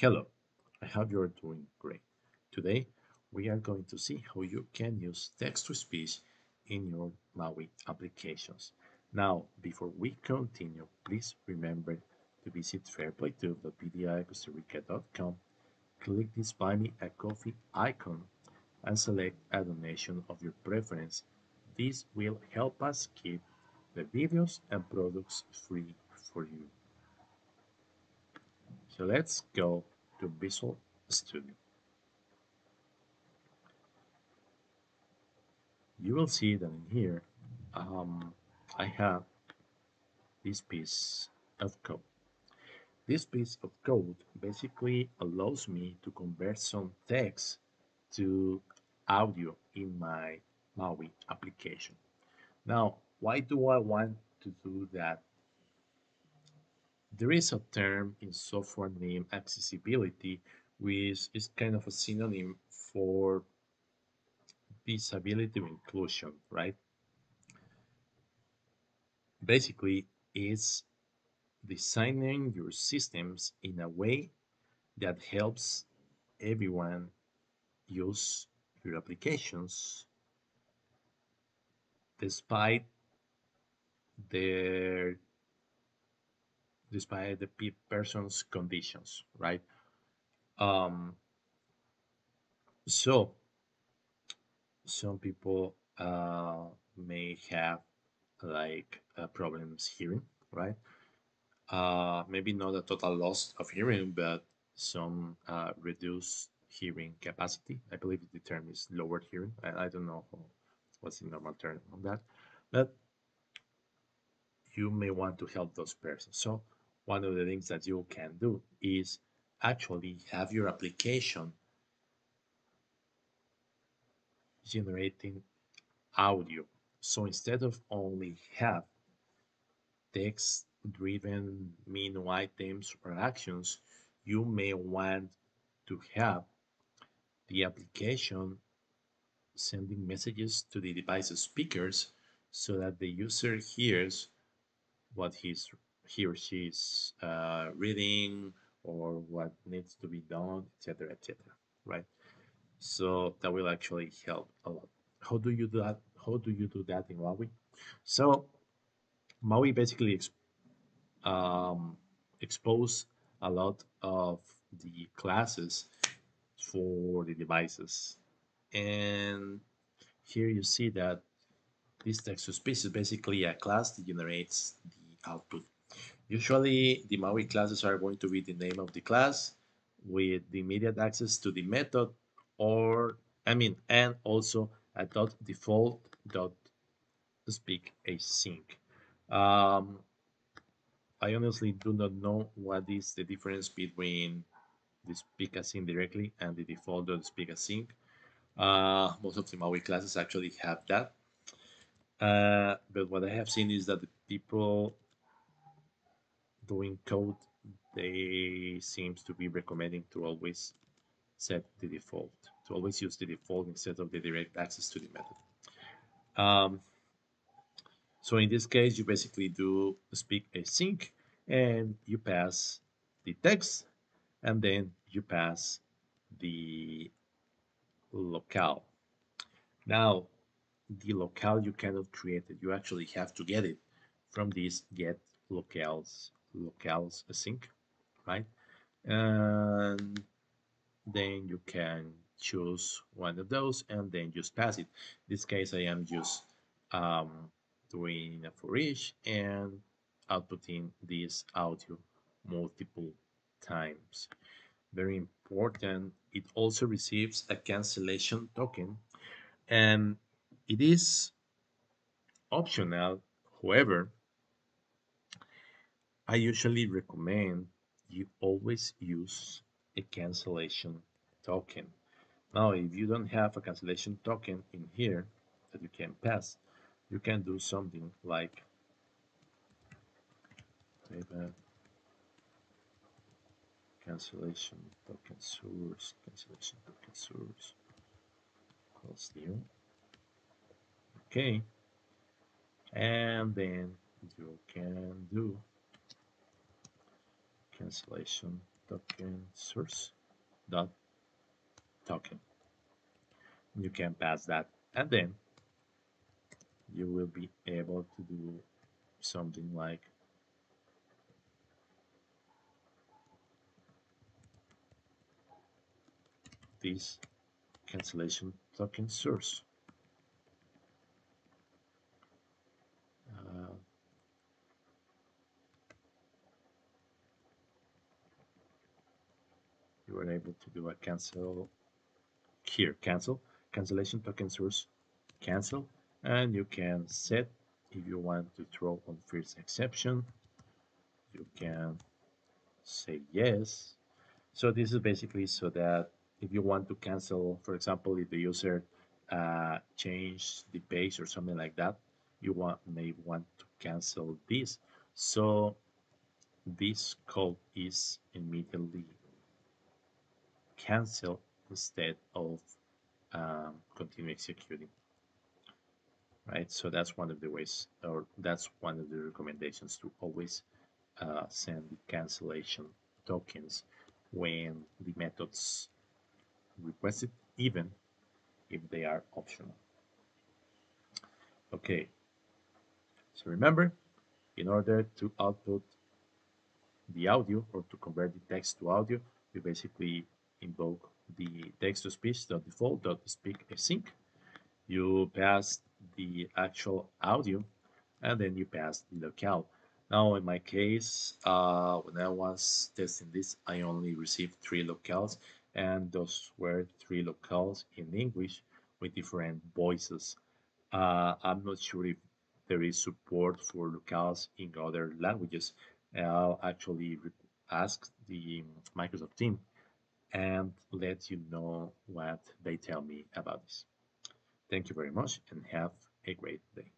Hello, I hope you're doing great. Today, we are going to see how you can use text-to-speech in your Maui applications. Now, before we continue, please remember to visit fairplaytube.bdicosta.com, click this Buy Me a Coffee icon, and select a donation of your preference. This will help us keep the videos and products free for you. So let's go to Visual Studio. You will see that in here, um, I have this piece of code. This piece of code basically allows me to convert some text to audio in my Maui application. Now, why do I want to do that? There is a term in software named accessibility, which is kind of a synonym for disability inclusion, right? Basically, it's designing your systems in a way that helps everyone use your applications despite their despite the person's conditions, right? Um, so some people uh, may have like uh, problems hearing, right? Uh, maybe not a total loss of hearing, but some uh, reduced hearing capacity. I believe the term is lowered hearing. I, I don't know what's the normal term on that, but you may want to help those persons. So one of the things that you can do is actually have your application generating audio. So instead of only have text driven menu items or actions, you may want to have the application sending messages to the device's speakers so that the user hears what he's he or she is uh, reading or what needs to be done, etc., etc. Right? So that will actually help a lot. How do you do that? How do you do that in Maui? So Maui basically ex um, expose a lot of the classes for the devices. And here you see that this text-to-speech is basically a class that generates the output. Usually the Maui classes are going to be the name of the class with the immediate access to the method or I mean and also a dot default dot speak async. Um, I honestly do not know what is the difference between the speak async directly and the default dot speak async. Uh, most of the Maui classes actually have that. Uh, but what I have seen is that the people doing code, they seems to be recommending to always set the default, to always use the default instead of the direct access to the method. Um, so in this case, you basically do speak async and you pass the text and then you pass the locale. Now, the locale you cannot create it. You actually have to get it from this get locales locales async, right? And then you can choose one of those and then just pass it. In this case, I am just um, doing a for each and outputting this audio multiple times. Very important, it also receives a cancellation token and it is optional, however, I usually recommend you always use a cancellation token. Now, if you don't have a cancellation token in here that you can pass, you can do something like cancellation token source, cancellation token source, equals new. Okay, and then you can do cancellation token source dot token. You can pass that and then you will be able to do something like this cancellation token source. Uh, able to do a cancel here, cancel, cancellation token source, cancel, and you can set if you want to throw on first exception, you can say yes. So this is basically so that if you want to cancel, for example, if the user uh, change the page or something like that, you want may want to cancel this. So this code is immediately cancel instead of um, continue executing. Right? So that's one of the ways or that's one of the recommendations to always uh, send the cancellation tokens when the methods request it even if they are optional. Okay. So remember in order to output the audio or to convert the text to audio you basically invoke the text to speech default speak async. You pass the actual audio and then you pass the locale. Now in my case uh, when I was testing this I only received three locales and those were three locales in English with different voices. Uh, I'm not sure if there is support for locales in other languages. I'll actually ask the Microsoft team and let you know what they tell me about this. Thank you very much and have a great day.